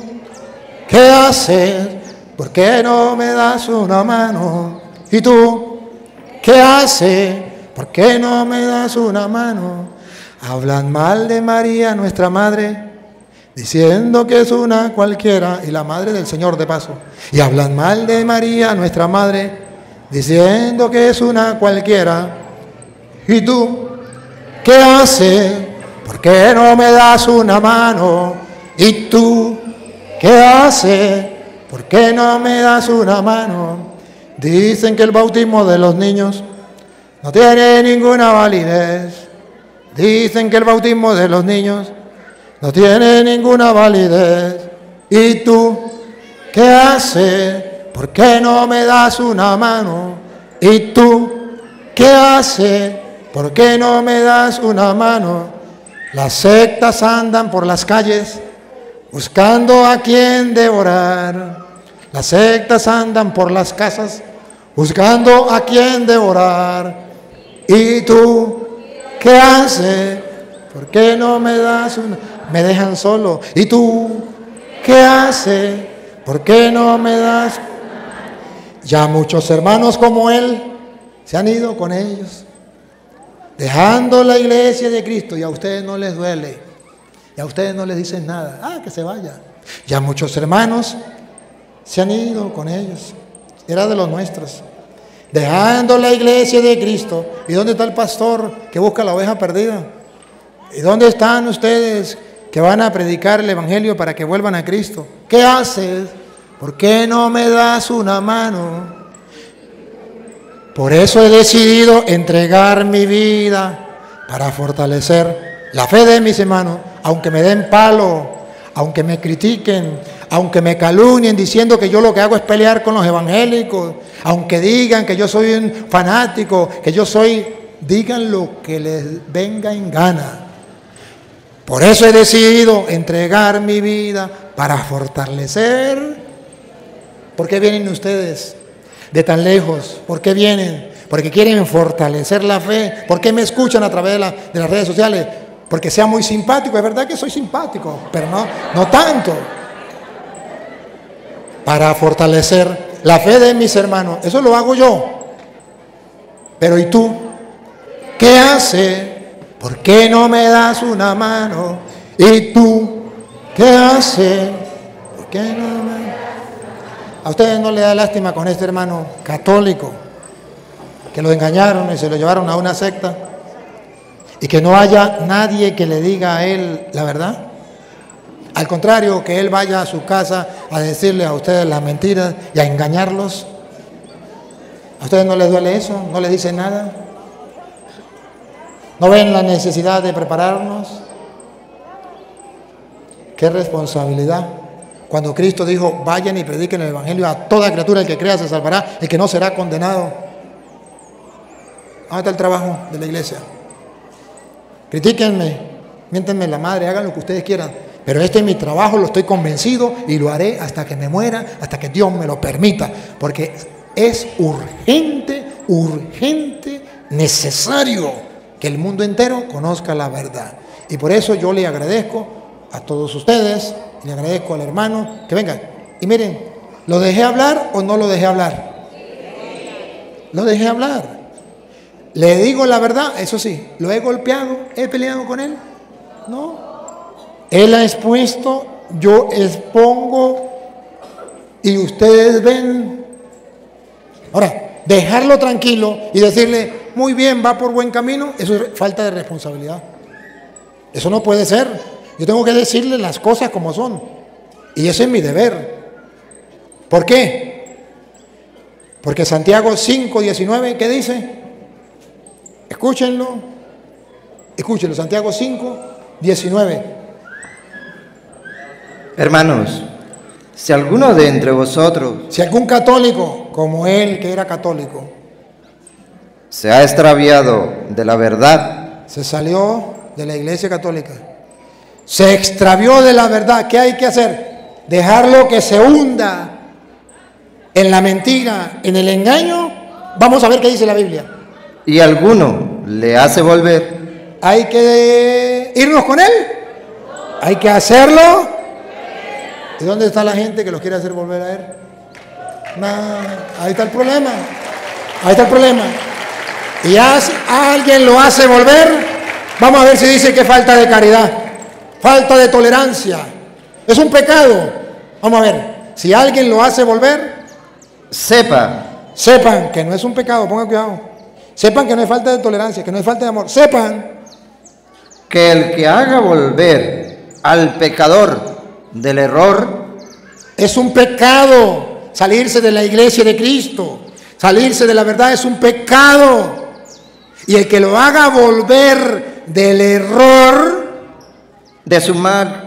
qué haces? ¿Por qué no me das una mano? ¿Y tú qué haces? ¿Por qué no me das una mano? Hablan mal de María, nuestra madre, diciendo que es una cualquiera y la madre del Señor de paso. Y hablan mal de María, nuestra madre, diciendo que es una cualquiera. ¿Y tú qué haces? ¿Por qué no me das una mano? ¿Y tú qué haces? ¿Por qué no me das una mano? Dicen que el bautismo de los niños no tiene ninguna validez. Dicen que el bautismo de los niños no tiene ninguna validez. ¿Y tú qué haces? ¿Por qué no me das una mano? ¿Y tú qué haces? ¿Por qué no me das una mano? Las sectas andan por las calles buscando a quien devorar. Las sectas andan por las casas buscando a quien devorar. ¿Y tú ¿Qué hace? ¿Por qué no me das una? Me dejan solo. ¿Y tú? ¿Qué hace? ¿Por qué no me das? Ya muchos hermanos como él se han ido con ellos, dejando la iglesia de Cristo y a ustedes no les duele. Y a ustedes no les dicen nada. Ah, que se vaya. Ya muchos hermanos se han ido con ellos. Era de los nuestros dejando la iglesia de Cristo. ¿Y dónde está el pastor que busca la oveja perdida? ¿Y dónde están ustedes que van a predicar el Evangelio para que vuelvan a Cristo? ¿Qué haces? ¿Por qué no me das una mano? Por eso he decidido entregar mi vida para fortalecer la fe de mis hermanos, aunque me den palo, aunque me critiquen, aunque me calunien diciendo que yo lo que hago es pelear con los evangélicos, aunque digan que yo soy un fanático, que yo soy, digan lo que les venga en gana. Por eso he decidido entregar mi vida para fortalecer. ¿Por qué vienen ustedes de tan lejos? ¿Por qué vienen? Porque quieren fortalecer la fe. ¿Por qué me escuchan a través de, las redes sociales? Porque sea muy simpático. Es verdad que soy simpático, pero no, no tanto para fortalecer la fe de mis hermanos. Eso lo hago yo. Pero ¿y tú? ¿Qué hace? ¿Por qué no me das una mano? ¿Y tú? ¿Qué hace? ¿Por qué no me... A ustedes no le da lástima con este hermano católico que lo engañaron y se lo llevaron a una secta y que no haya nadie que le diga a él la verdad. Al contrario, que él vaya a su casa a decirle a ustedes las mentiras y a engañarlos. ¿A ustedes no les duele eso? ¿No les dice nada? ¿No ven la necesidad de prepararnos? ¿Qué responsabilidad? Cuando Cristo dijo, vayan y prediquen el Evangelio a toda criatura, el que crea se salvará, el que no será condenado. ¿Dónde está el trabajo de la iglesia? Critíquenme, miéntenme la madre, hagan lo que ustedes quieran. Pero este es mi trabajo, lo estoy convencido y lo haré hasta que me muera, hasta que Dios me lo permita. Porque es urgente, urgente, necesario que el mundo entero conozca la verdad. Y por eso yo le agradezco a todos ustedes, le agradezco al hermano que vengan. Y miren, ¿lo dejé hablar o no lo dejé hablar? Lo dejé hablar. Le digo la verdad, eso sí, lo he golpeado, he peleado con él. No. Él ha expuesto, yo expongo y ustedes ven. Ahora, dejarlo tranquilo y decirle, muy bien, va por buen camino, eso es falta de responsabilidad. Eso no puede ser. Yo tengo que decirle las cosas como son. Y ese es mi deber. ¿Por qué? Porque Santiago 5.19, ¿qué dice? Escúchenlo. Escúchenlo, Santiago 5, 19. Hermanos, si alguno de entre vosotros Si algún católico, como él que era católico, se ha extraviado de la verdad, se salió de la iglesia católica, se extravió de la verdad, ¿qué hay que hacer? Dejarlo que se hunda en la mentira, en el engaño. Vamos a ver qué dice la Biblia. y alguno le hace volver, Hay que irnos con él. Hay que hacerlo. ¿Y dónde está la gente que los quiere hacer volver a él? Nada. Ahí está el problema. Ahí está el problema. Y si alguien lo hace volver, vamos a ver si dice que falta de caridad, falta de tolerancia. Es un pecado. Vamos a ver. Si alguien lo hace volver, sepa sepan que no es un pecado, pongan cuidado. Sepan que no es falta de tolerancia, que no es falta de amor. Sepan que el que haga volver al pecador del error, Es un pecado salirse de la iglesia de Cristo. Salirse de la verdad es un pecado. Y el que lo haga volver del error de su,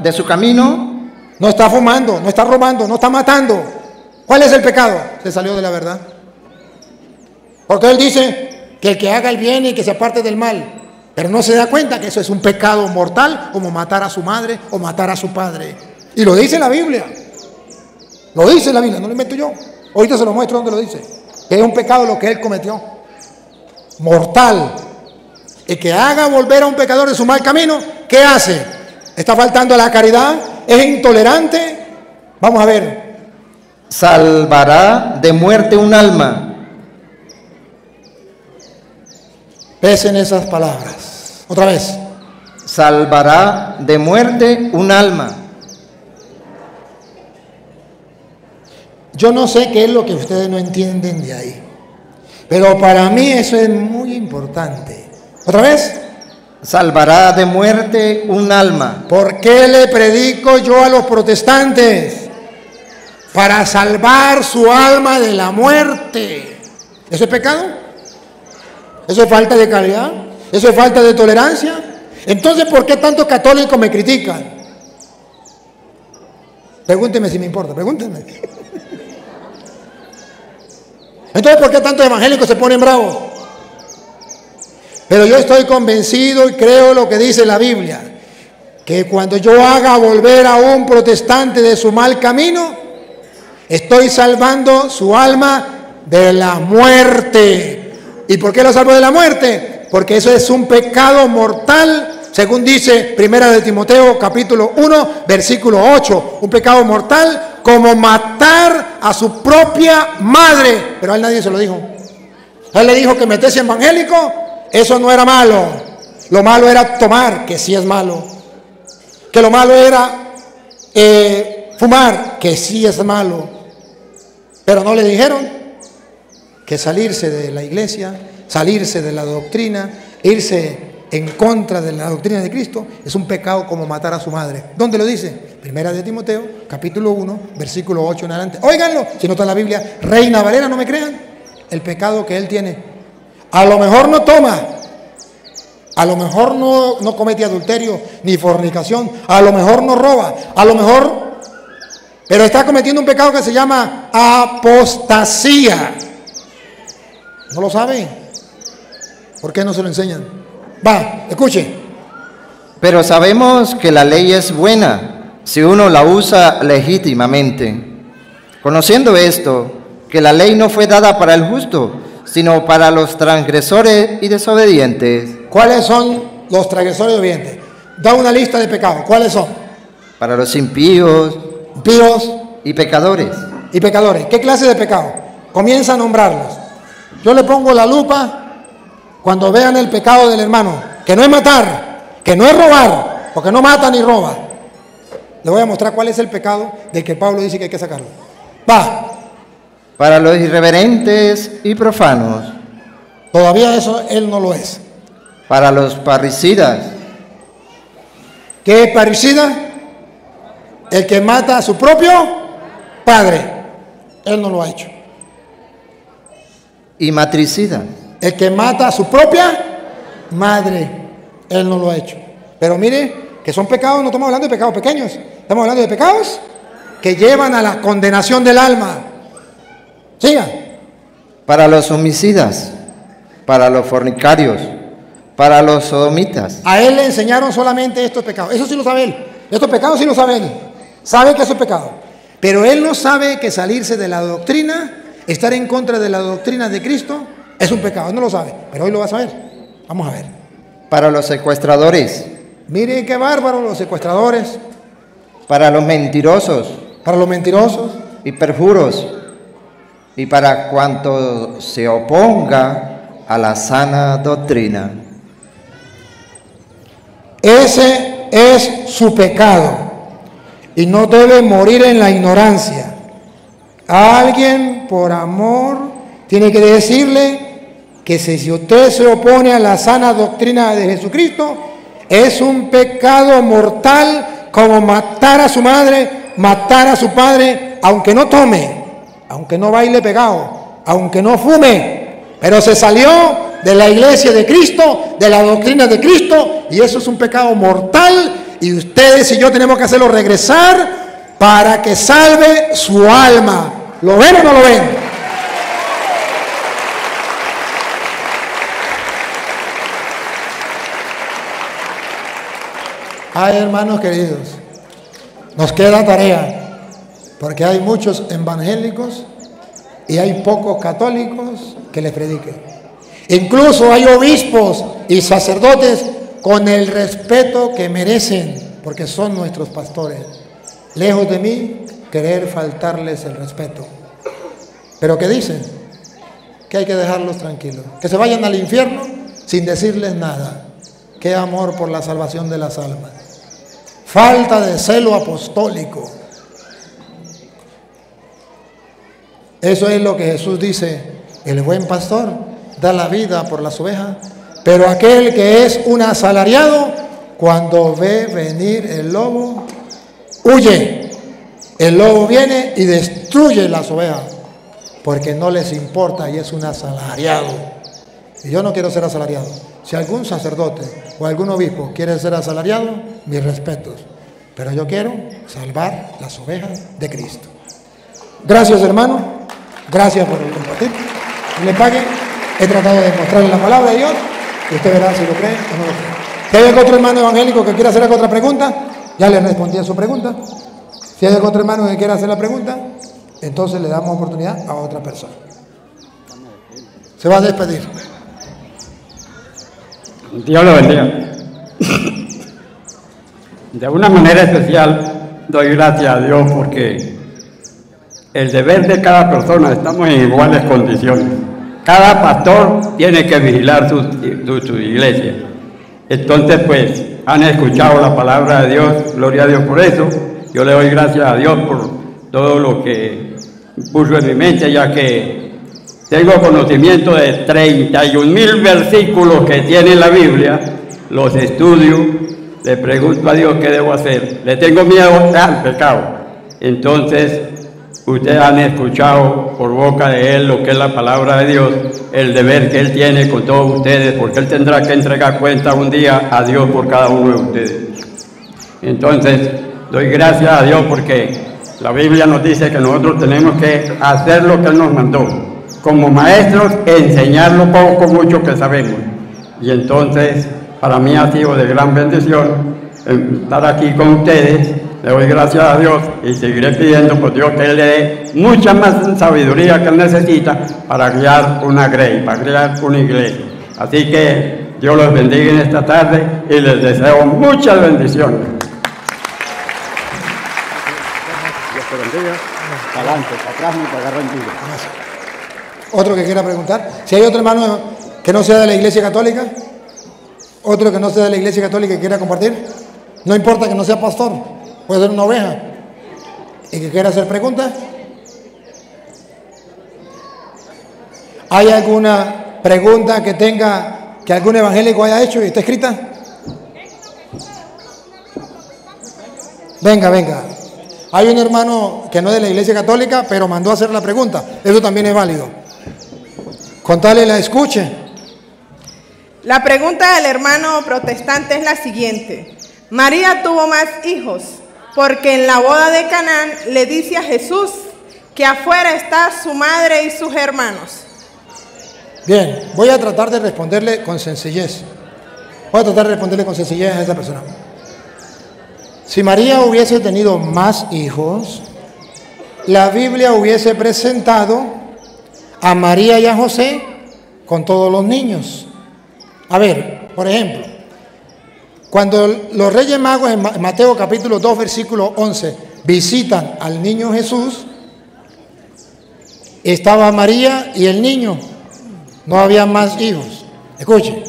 de su camino, no está fumando, no está robando, no está matando. ¿Cuál es el pecado? Se salió de la verdad. Porque él dice que el que haga el bien y que se aparte del mal. Pero no se da cuenta que eso es un pecado mortal como matar a su madre o matar a su padre. Y lo dice la Biblia. Lo dice la Biblia, no lo invento yo. Ahorita se lo muestro donde lo dice. Que es un pecado lo que él cometió. Mortal. El que haga volver a un pecador de su mal camino, ¿qué hace? ¿Está faltando a la caridad? ¿Es intolerante? Vamos a ver. salvará de muerte un alma Pesen esas palabras. Otra vez. salvará de muerte un alma. Yo no sé qué es lo que ustedes no entienden de ahí. Pero para mí eso es muy importante. Otra vez. Salvará de muerte un alma. ¿Por qué le predico yo a los protestantes? Para salvar su alma de la muerte. ¿Eso es pecado? ¿Eso es falta de caridad? ¿Eso es falta de tolerancia? Entonces, ¿por qué tantos católicos me critican? Pregúnteme si me importa, pregúntenme. Entonces, ¿por qué tantos evangélicos se ponen bravos? Pero yo estoy convencido y creo lo que dice la Biblia, que cuando yo haga volver a un protestante de su mal camino, estoy salvando su alma de la muerte. ¿Y por qué lo salvo de la muerte? Porque eso es un pecado mortal, según dice Primera de Timoteo capítulo 1, versículo 8, un pecado mortal como matar a su propia madre. Pero a él nadie se lo dijo. Él le dijo que meterse evangélico, eso no era malo. Lo malo era tomar, que sí es malo. Que lo malo era eh, fumar, que sí es malo. Pero no le dijeron que salirse de la iglesia, salirse de la doctrina, irse en contra de la doctrina de Cristo, es un pecado como matar a su madre. ¿Dónde lo dice? Primera de Timoteo, capítulo 1, versículo 8 en adelante. Óiganlo, si no está en la Biblia, Reina Valera, no me crean, el pecado que él tiene. A lo mejor no toma, a lo mejor no, no comete adulterio ni fornicación, a lo mejor no roba, a lo mejor, pero está cometiendo un pecado que se llama apostasía. ¿No lo saben? ¿Por qué no se lo enseñan? Va, escuche. Pero sabemos que la ley es buena si uno la usa legítimamente. Conociendo esto, que la ley no fue dada para el justo, sino para los transgresores y desobedientes. ¿Cuáles son los transgresores obedientes? Da una lista de pecados. ¿Cuáles son? para los impíos Impíos y pecadores. y pecadores. ¿Qué clase de pecado? Comienza a nombrarlos. Yo le pongo la lupa cuando vean el pecado del hermano, que no es matar, que no es robar, porque no mata ni roba. Le voy a mostrar cuál es el pecado del que Pablo dice que hay que sacarlo. Va, Para los irreverentes y profanos. todavía eso él no lo es. Para los parricidas. ¿Qué es parricida? El que mata a su propio padre. Él no lo ha hecho. y matricidas. El que mata a su propia madre, él no lo ha hecho. Pero mire, que son pecados, no estamos hablando de pecados pequeños, estamos hablando de pecados que llevan a la condenación del alma. Siga. Para los homicidas. Para los fornicarios. Para los sodomitas. A él le enseñaron solamente estos pecados. Eso sí lo sabe él. Estos pecados sí lo sabe él. Sabe que eso es pecado. Pero él no sabe que salirse de la doctrina, estar en contra de la doctrina de Cristo, es un pecado. No lo sabe. Pero hoy lo va a saber. Vamos a ver. Para los secuestradores. Miren qué bárbaro los secuestradores, Para los mentirosos para los mentirosos, y perjuros. Y para cuanto se oponga a la sana doctrina. Ese es su pecado y no debe morir en la ignorancia. Alguien por amor tiene que decirle que si usted se opone a la sana doctrina de Jesucristo, es un pecado mortal como matar a su madre, matar a su padre, aunque no tome, aunque no baile pegado, aunque no fume, pero se salió de la iglesia de Cristo, de la doctrina de Cristo, y eso es un pecado mortal, y ustedes y yo tenemos que hacerlo regresar para que salve su alma. ¿Lo ven o no lo ven? Ay, hermanos queridos, nos queda tarea, porque hay muchos evangélicos y hay pocos católicos que les prediquen. Incluso hay obispos y sacerdotes con el respeto que merecen, porque son nuestros pastores. Lejos de mí querer faltarles el respeto. Pero ¿qué dicen? Que hay que dejarlos tranquilos, que se vayan al infierno sin decirles nada. Qué amor por la salvación de las almas. Falta de celo apostólico. Eso es lo que Jesús dice. El buen pastor da la vida por las ovejas, pero aquel que es un asalariado, cuando ve venir el lobo, huye. El lobo viene y destruye las ovejas, porque no les importa y es un asalariado. Y yo no quiero ser asalariado. Si algún sacerdote o algún obispo quiere ser asalariado, mis respetos. Pero yo quiero salvar las ovejas de Cristo. Gracias, hermano. Gracias por el compartir. Le pague. He tratado de mostrarle la palabra de Dios. Y usted verá si lo cree o no lo cree. Si hay otro hermano evangélico que quiera hacer otra pregunta, ya le respondí a su pregunta. Si hay otro hermano que quiera hacer la pregunta, entonces le damos oportunidad a otra persona. Se va a despedir. Dios lo bendiga. De una manera especial doy gracias a Dios porque el deber de cada persona, estamos en iguales condiciones. Cada pastor tiene que vigilar su, su- iglesia. Entonces, pues, han escuchado la palabra de Dios, gloria a Dios por eso. Yo le doy gracias a Dios por todo lo que puso en mi mente, ya que tengo conocimiento de 31 mil versículos que tiene la Biblia, los estudio, le pregunto a Dios qué debo hacer. Le tengo miedo al pecado. Entonces, ustedes han escuchado por boca de Él lo que es la palabra de Dios, el deber que Él tiene con todos ustedes, porque Él tendrá que entregar cuenta un día a Dios por cada uno de ustedes. Entonces, doy gracias a Dios porque la Biblia nos dice que nosotros tenemos que hacer lo que Él nos mandó. Como maestros, enseñar lo poco, mucho que sabemos. Y entonces, para mí ha sido de gran bendición eh, estar aquí con ustedes. Le doy gracias a Dios y seguiré pidiendo por Dios que Él le dé mucha más sabiduría que Él necesita para guiar una grey, para guiar una iglesia. Así que Dios los bendiga en esta tarde y les deseo muchas bendiciones. Dios te bendiga. Adelante, atrás no te agarran Otro que quiera preguntar. Si hay otro hermano que no sea de la iglesia católica, otro que no sea de la iglesia católica y quiera compartir, no importa que no sea pastor, puede ser una oveja y que quiera hacer preguntas. ¿Hay alguna pregunta que tenga que algún evangélico haya hecho y está escrita? Venga, venga. Hay un hermano que no es de la iglesia católica, pero mandó a hacer la pregunta. Eso también es válido. Contale la escuche. La pregunta del hermano protestante es la siguiente. María tuvo más hijos porque en la boda de Canaán le dice a Jesús que afuera está su madre y sus hermanos. Bien, voy a tratar de responderle con sencillez. Voy a tratar de responderle con sencillez a esa persona. Si María hubiese tenido más hijos, la Biblia hubiese presentado a María y a José con todos los niños. A ver, por ejemplo, cuando los reyes magos en Mateo capítulo 2, versículo 11, visitan al niño Jesús, estaba María y el niño. No había más hijos. Escuchen.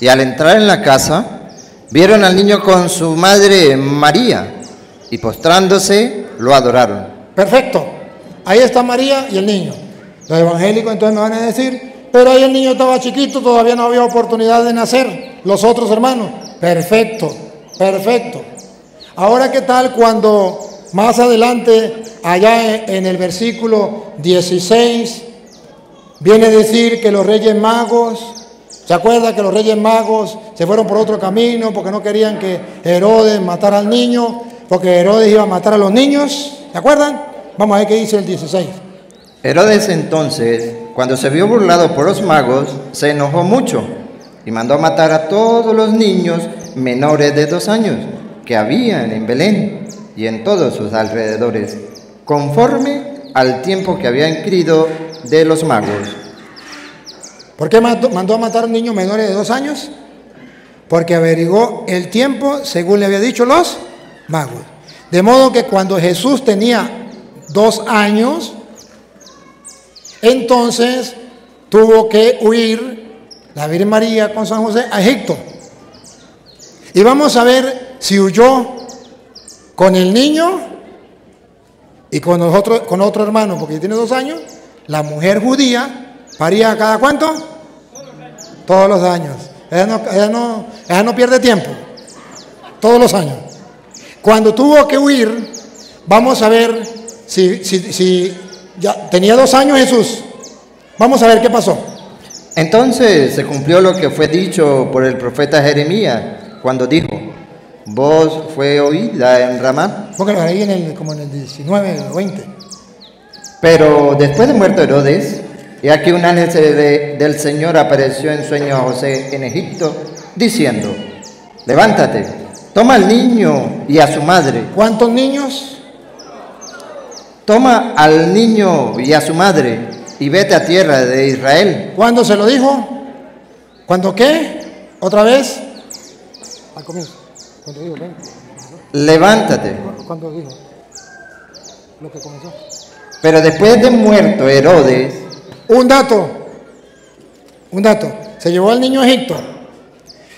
Y al entrar en la casa, vieron al niño con su madre María y postrándose lo adoraron. Perfecto. Ahí está María y el niño. Los evangélicos entonces me van a decir, pero ahí el niño estaba chiquito, todavía no había oportunidad de nacer. Los otros hermanos. Perfecto, perfecto. Ahora, ¿qué tal cuando más adelante, allá en el versículo 16, Viene a decir que los reyes magos, ¿se acuerda que los reyes magos se fueron por otro camino porque no querían que Herodes matara al niño, porque Herodes iba a matar a los niños? ¿Se acuerdan? Vamos a ver qué dice el 16. Herodes entonces, cuando se vio burlado por los magos, se enojó mucho y mandó a matar a todos los niños menores de dos años que habían en Belén y en todos sus alrededores, conforme al tiempo que había inquirido de los magos. ¿Por qué mandó a matar a niños menores de dos años? Porque averiguó el tiempo según le había dicho los magos. De modo que cuando Jesús tenía dos años, entonces tuvo que huir la Virgen María con San José a Egipto. Y vamos a ver si huyó con el niño y con, nosotros, con otro hermano, porque tiene dos años, la mujer judía paría cada cuánto? Todos los años. Ella no, ella no, pierde tiempo. Todos los años. Cuando tuvo que huir, vamos a ver si, si ya tenía dos años Jesús. Vamos a ver qué pasó. Entonces se cumplió lo que fue dicho por el profeta Jeremías cuando dijo, voz fue oída en Ramá. Póngalo ahí en el, como en el 19 o 20. Pero después de muerto Herodes, y aquí un ángel del Señor apareció en sueño a José en Egipto, diciendo, levántate, toma al niño y a su madre. ¿Cuántos niños? Toma al niño y a su madre y vete a tierra de Israel. ¿Cuándo se lo dijo? ¿Cuándo qué? ¿Otra vez? Al comienzo. ¿Cuándo dijo? Levántate. ¿Cuándo dijo? Lo que comenzó. Pero después de muerto Herodes, un dato, un dato, se llevó al niño a Egipto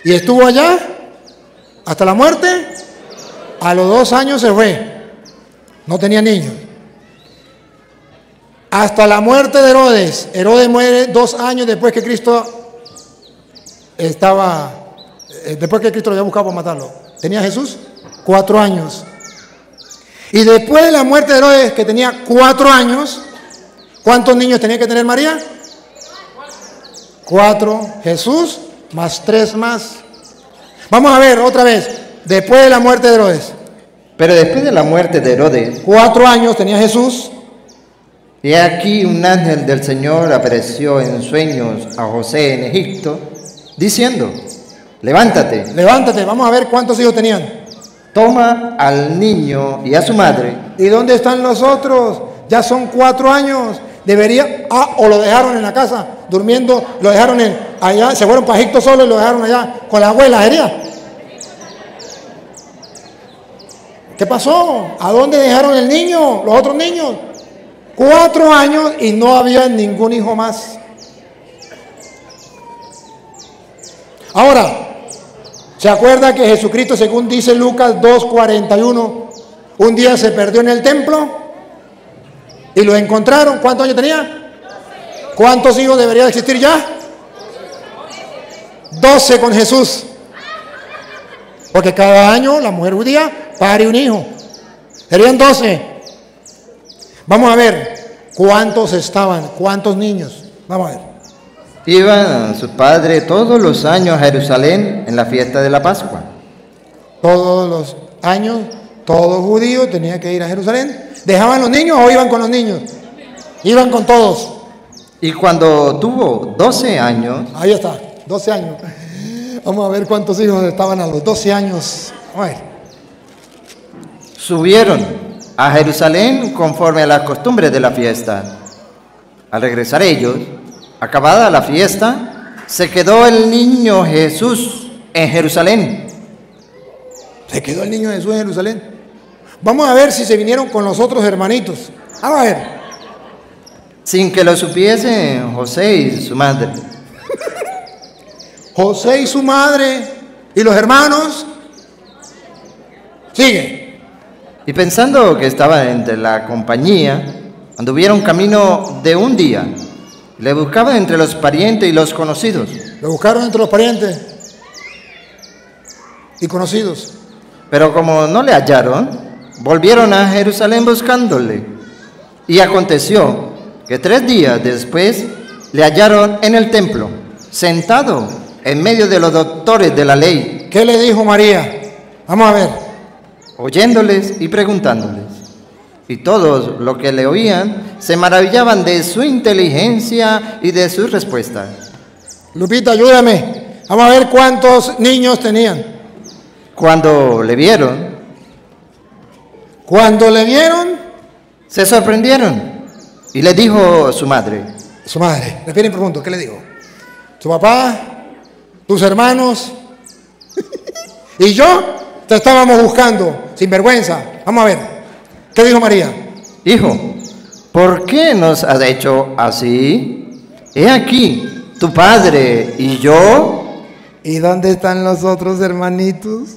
y estuvo allá hasta la muerte. A los dos años se fue, no tenía niños. Hasta la muerte de Herodes, Herodes muere dos años después que Cristo estaba, eh, después que Cristo lo había buscado para matarlo. ¿Tenía Jesús? Cuatro años. Y después de la muerte de Herodes, que tenía cuatro años, ¿cuántos niños tenía que tener María? Cuatro. Jesús más tres más. Vamos a ver otra vez, después de la muerte de Herodes. Pero después de la muerte de Herodes, cuatro años tenía Jesús. Y aquí un ángel del Señor apareció en sueños a José en Egipto, diciendo, levántate. Levántate, vamos a ver cuántos hijos tenían toma al niño y a su madre. ¿Y dónde están los otros? Ya son cuatro años. Debería, ah, o lo dejaron en la casa durmiendo, lo dejaron en, allá, se fueron para Egipto solo y lo dejaron allá con la abuela, ¿sería? ¿Qué pasó? ¿A dónde dejaron el niño, los otros niños? Cuatro años y no había ningún hijo más. Ahora, ¿se acuerda que Jesucristo, según dice Lucas 2.41, un día se perdió en el templo y lo encontraron? ¿Cuántos años tenía? ¿Cuántos hijos debería existir ya? Doce con Jesús. Porque cada año la mujer judía pare un hijo. Serían doce. Vamos a ver cuántos estaban, cuántos niños. Vamos a ver. Iba su padre todos los años a Jerusalén en la fiesta de la Pascua. Todos los años, todo judío tenía que ir a Jerusalén. ¿Dejaban los niños o iban con los niños? Iban con todos. Y cuando tuvo 12 años, Ahí está, 12 años. Vamos a ver cuántos hijos estaban a los 12 años. Vamos a ver. subieron a Jerusalén conforme a las costumbres de la fiesta. Al regresar ellos, acabada la fiesta, se quedó el niño Jesús en Jerusalén. Se quedó el niño Jesús en Jerusalén. Vamos a ver si se vinieron con los otros hermanitos. Vamos a ver. sin que lo supiesen José y su madre. José y su madre y los hermanos. Sigue. Y pensando que estaba entre la compañía, anduvieron camino de un día. Le buscaban entre los parientes y los conocidos. Lo buscaron entre los parientes y conocidos. Pero como no le hallaron, volvieron a Jerusalén buscándole. Y aconteció que tres días después le hallaron en el templo, sentado en medio de los doctores de la ley, ¿Qué le dijo María? Vamos a ver. Oyéndoles y preguntándoles. Y todos los que le oían se maravillaban de su inteligencia y de sus respuestas. Lupita, ayúdame. Vamos a ver cuántos niños tenían. Cuando le vieron, Cuando le vieron, se sorprendieron y le dijo su madre, su madre, refieren pregunto, ¿qué le digo? Tu papá, tus hermanos y yo te estábamos buscando, sin vergüenza. Vamos a ver. ¿Qué dijo María? Hijo, ¿por qué nos has hecho así? He aquí, tu padre y yo. ¿Y dónde están los otros hermanitos?